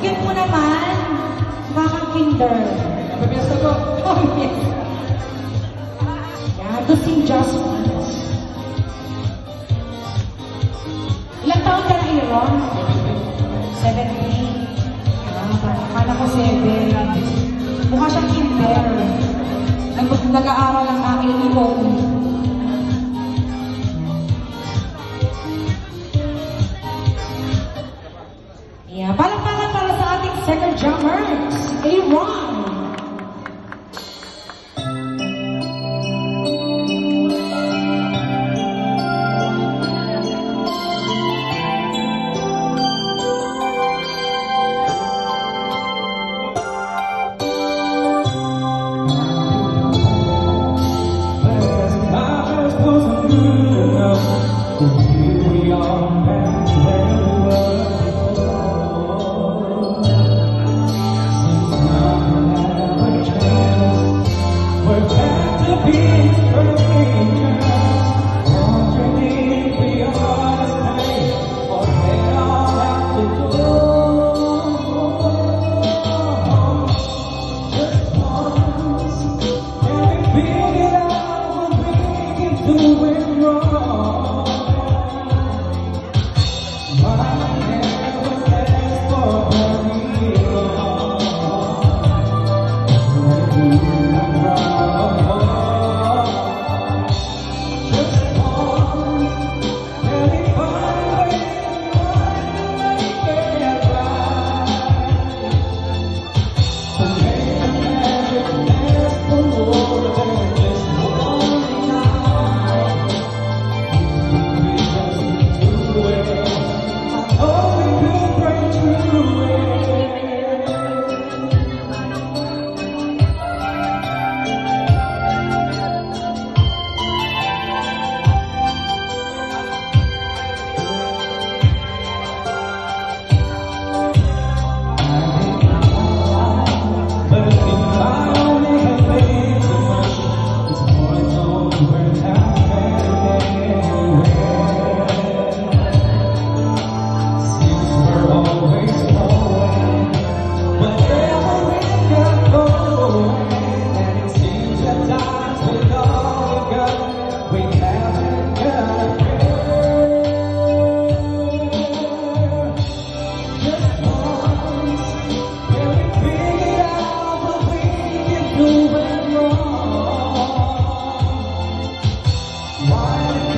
Cute mo naman. Baka kinder. Pabiyasa ko. Oh, yes. Yan, to sing Jocelyn. Ilang taon ka na eh, Ron? 17. Ah, kala ko 7. Mukha siyang kinder. Nag-aaral ang aking ibon. Yeah, parang Second John Murray.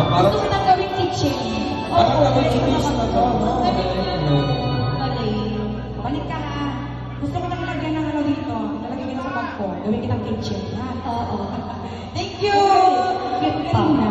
Ah, parang... Gusto ko nang gawing teaching. Oo, oh, oh, gawing teaching na to, no? Balik ka ha. Gusto ko nang ilagyan ng ano dito. Ilagyan kita sa bag ko. Gawin kitang teaching. Ha? Oo. Thank you! Cute pa.